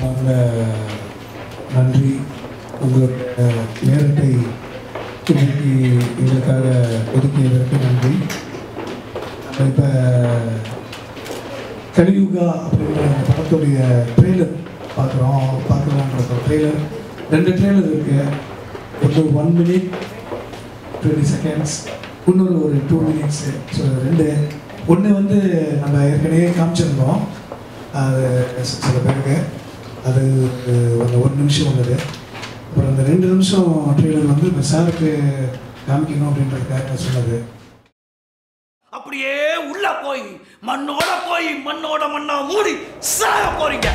மனமார்ந்த நன்றி. உங்களுடைய நேரத்தை இன்னைக்கு எங்களுக்காக ஒதுக்கியதற்கு நன்றி. இப்போ கலியுகா அப்படின்ற அந்த படத்துடைய ட்ரெய்லர் பார்க்குறோம். பார்க்கலான்ற ட்ரெய்லர் ரெண்டு ட்ரெய்லர் இருக்குது ஒன்று ஒன் மினிட் டுவெண்ட்டி செகண்ட்ஸ் இன்னொரு ஒரு டூ மினிட்ஸு ஸோ ரெண்டு. ஒன்று வந்து நம்ம ஏற்கனவே காமிச்சிருந்தோம். அது சில பேருக்கு. அது ஒரு ஒரு நிமிஷம் வந்தது. அப்புறம் அந்த ரெண்டு நிமிஷம் ட்ரெய்லர் வந்து இப்போ சாருக்கு காமிக்கணும் அப்படின்றதுக்காக சொன்னது. அப்படியே உள்ள போய் மண்ணோட போய் மண்ணோட மண்ணா மூடி சாக போறீங்க.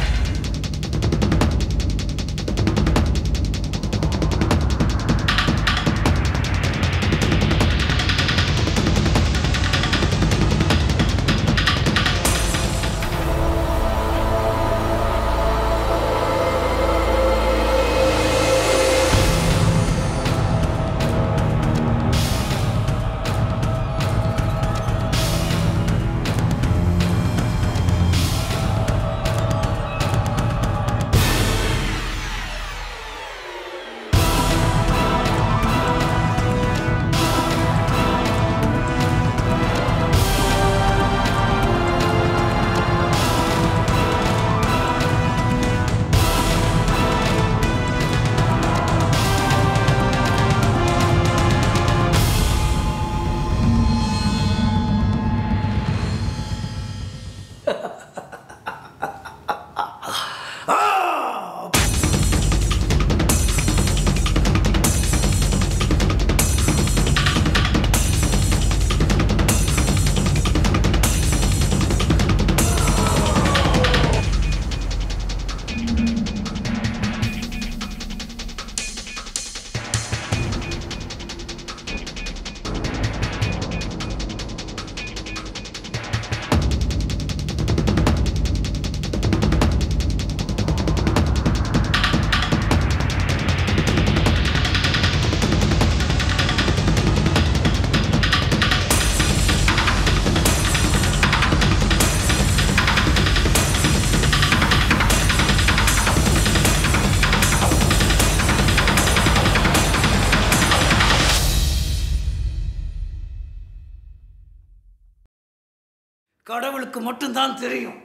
கடவுளுக்கு மட்டும்தான் தெரியும்.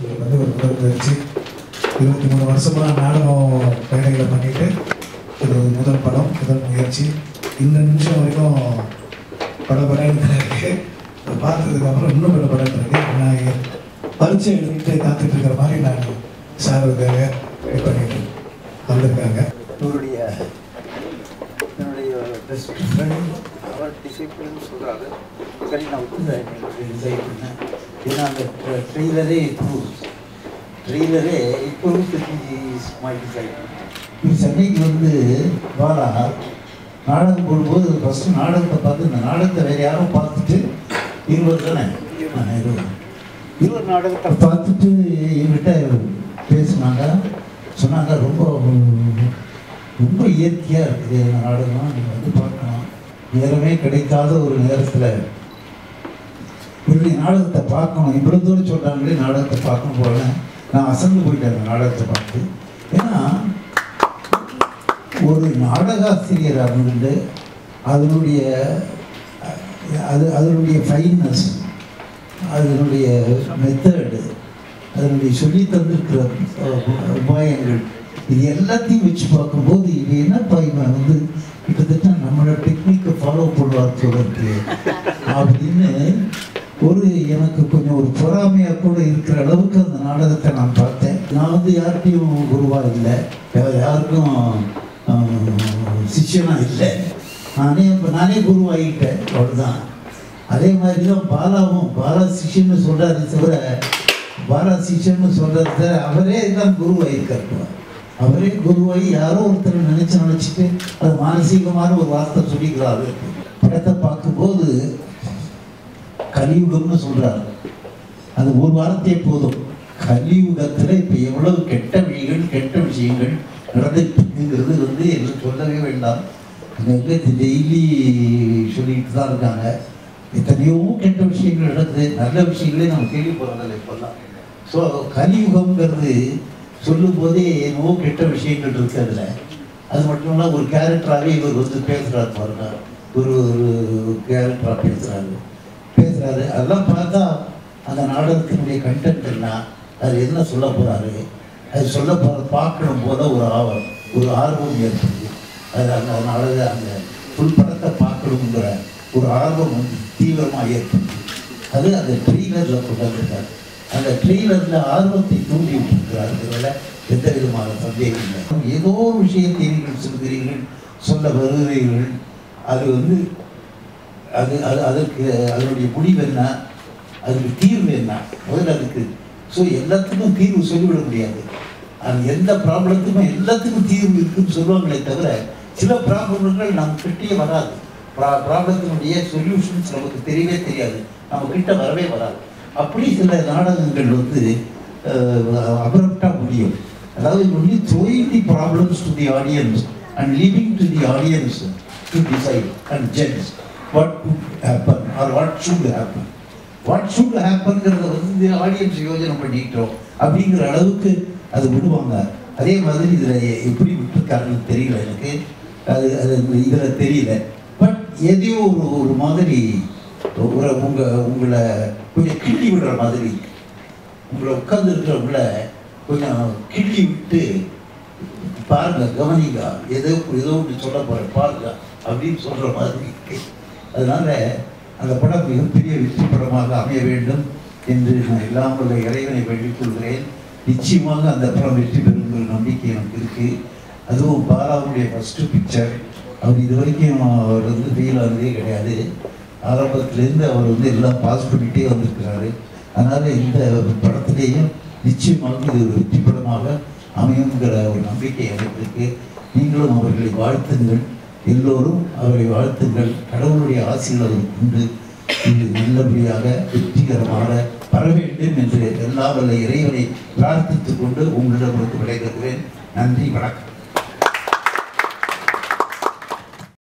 இது வந்து ஒரு முதல் முயற்சி இருபத்தி மூணு வருஷமாக நாடகம் பயணிகளை பண்ணிட்டு இது ஒரு முதல் படம் முதல் முயற்சி. இந்த நிமிஷம் வரைக்கும் பட படம் இருக்கு. அதை பார்த்ததுக்கு அப்புறம் இன்னும் பட படம் இருக்கு. நான் பரிச்சை எழுதிட்டு காத்துட்டு இருக்கிற மாதிரி நான் சார் இருக்காரு பண்ணிட்டு வந்திருக்காங்க. இவருடைய என்னுடைய பெஸ்ட் ஃப்ரெண்ட் அவர் டிசிப்ளின் சொல்கிறாரு சரி நான் விட்டுறேன். டிசைட் பண்ணேன் ஏன்னா அந்த ட்ரெய்லரே ப்ரூவ்ஸ் ட்ரெய்லரே ப்ரூவ்ஸ் இஸ் மை இப்போ சென்னைக்கு வந்து வாரா நாடகம் போடும்போது ஃபஸ்ட்டு நாடகத்தை பார்த்து இந்த நாடகத்தை வேறு யாரும் பார்த்துட்டு இருவர் தானே? இருவர் இருவர் நாடகத்தை பார்த்துட்டு என்கிட்ட பேசினாங்க. சொன்னாங்க ரொம்ப ரொம்ப இயற்கையாக இருக்குது. இந்த நாடகம் நீங்கள் வந்து பார்க்கலாம். நேரமே கிடைக்காத ஒரு நேரத்தில். இப்படி நாடகத்தை பார்க்கணும். இவ்வளோ தூரம் சொல்கிறாங்களே நாடகத்தை பார்க்கணும் போல. நான் அசந்து போயிட்டேன் அந்த நாடகத்தை பார்த்து. ஏன்னா ஒரு நாடகாசிரியர் இருந்து அதனுடைய அது அதனுடைய ஃபைன்னஸ் அதனுடைய மெத்தடு அதனுடைய சொல்லி தந்திருக்கிற உபாயங்கள் இது எல்லாத்தையும் வச்சு பார்க்கும்போது இது என்னப்பா இவன் வந்து கிட்டத்தட்ட நம்மளோட டெக்னிக்கை ஃபாலோ பண்ணுவார் போல இருக்கு. அப்படின்னு ஒரு எனக்கு கொஞ்சம் ஒரு பொறாமையாக கூட இருக்கிற அளவுக்கு அந்த நாடகத்தை நான் பார்த்தேன். நான் வந்து யார்கிட்டையும் குருவாக இல்லை. யாருக்கும் ஆஹ், இல்லை. நானே இப்போ நானே குருவாகிட்டேன் அவ்வளோதான் அதே மாதிரி தான் பாலாவும் பாலா சிஷ்யன்னு சொல்கிறாரு தவிர பாலா சிஷ்யன்னு சொல்கிறது அவரே தான் குருவாயிருக்கார் அவரே குருவாகி யாரோ ஒருத்தர் நினைச்சு நினைச்சிட்டு அது மானசீகமான ஒரு வார்த்தை சொல்லிக்கிறாரு. படத்தை பார்க்கும்போது கலியுகம்னு சொல்றாரு. அது ஒரு வார்த்தையே போதும். கலியுகத்துல இப்ப எவ்வளவு கெட்ட வழிகள் கெட்ட விஷயங்கள் நடந்துட்டுங்கிறது வந்து எனக்கு சொல்லவே வேண்டாம். டெய்லி சொல்லிட்டு தான் இருக்காங்க. எத்தனையோ கெட்ட விஷயங்கள் நடக்குது. நல்ல விஷயங்களே நம்ம கேள்வி போகிறதில்ல இப்போல்லாம். ஸோ கலியுகம்ங்கிறது சொல்லும் போதே என்னவோ கெட்ட விஷயங்கள் இருக்கு அதில். அது மட்டும் இல்லாமல் ஒரு கேரக்டராகவே இவர் வந்து பேசுகிறாரு பாருங்க. ஒரு ஒரு கேரக்டராக பேசுகிறாரு பேசுகிறாரு அதெல்லாம் பார்த்தா அந்த நாடகத்தினுடைய கண்டென்ட் என்ன அது என்ன சொல்ல போகிறாரு அது சொல்ல போகிற பார்க்கணும் போல ஒரு ஆவம் ஒரு ஆர்வம் ஏற்படுது. அது அந்த நாடக அந்த புல் படத்தை பார்க்கணுங்கிற ஒரு ஆர்வம் வந்து தீவிரமாக ஏற்படுது. அது அந்த ட்ரெய்லரில் கொண்டு வந்திருக்காரு. அந்த ட்ரெய்லரில் ஆர்வத்தை தூண்டி எந்த விதமான சந்தேகம் இல்லை. ஏதோ ஒரு விஷயத்தை நீங்கள் சொல்கிறீர்கள் சொல்ல வருகிறீர்கள் அது வந்து அது அது அதற்கு அதனுடைய முடிவு என்ன? அதுக்கு தீர்வு என்ன? முதல்ல அதுக்கு ஸோ எல்லாத்துக்கும் தீர்வு சொல்லிவிட முடியாது. அது எந்த ப்ராப்ளத்துக்குமே எல்லாத்துக்கும் தீர்வு இருக்குன்னு சொல்லுவாங்களே தவிர சில ப்ராப்ளங்கள் நம்ம கிட்டே வராது. ப்ரா ப்ராப்ளத்தினுடைய சொல்யூஷன்ஸ் நமக்கு தெரியவே தெரியாது. நம்ம கிட்ட வரவே வராது. அப்படி சில நாடகங்கள் வந்து அபரப்டாக முடியும். அதாவது only throwing the problems to the audience and leaving to the audience to decide and judge what could happen or what should happen what should ஹேப்பன்ங்கிறத வந்து ஆடியன்ஸ் யோஜனை பண்ணிக்கிட்டோம் அப்படிங்கிற அளவுக்கு அது விடுவாங்க. அதே மாதிரி இதில் எப்படி விட்டுருக்காருன்னு தெரியல எனக்கு. அது அது இதில் தெரியல. பட் எதையோ ஒரு ஒரு மாதிரி உங்களை உங்கள் உங்களை கொஞ்சம் கிள்ளி விடுற மாதிரி உங்களை உட்கார்ந்து இருக்கிறவங்கள கொஞ்சம் கிள்ளி விட்டு பாருங்க கவனிங்க. ஏதோ ஏதோ ஒன்று சொல்ல போகிறேன் பாருங்க அப்படின்னு சொல்கிற மாதிரி அதனால் அந்த படம் மிகப்பெரிய வெற்றி படமாக அமைய வேண்டும் என்று நான் எல்லாம் உள்ள இறைவனை வேண்டிக் கொள்கிறேன். நிச்சயமாக அந்த படம் வெற்றி பெறுங்கிற நம்பிக்கை எனக்கு இருக்குது அதுவும் பாலாவுடைய ஃபஸ்ட்டு பிக்சர் அவர் இது வரைக்கும் அவர் வந்து ஃபெயில் ஆனதே கிடையாது. ஆரம்பத்திலேருந்து அவர் வந்து எல்லாம் பாஸ் பண்ணிகிட்டே வந்திருக்கிறாரு. அதனால் இந்த படத்திலேயும் நிச்சயமாக இது ஒரு வெற்றி படமாக அமையுங்கிற ஒரு நம்பிக்கை எனக்கு இருக்கு நீங்களும் அவர்களை வாழ்த்துங்கள். எல்லோரும் அவரை வாழ்த்துங்கள். கடவுளுடைய ஆசீர்வாதம் கொண்டு இது நல்லபடியாக வெற்றிகரமாக வர வேண்டும் என்று எல்லா வல்ல இறைவனை பிரார்த்தித்துக் கொண்டு உங்களிடம் விடைபெறுகிறேன். நன்றி வணக்கம்.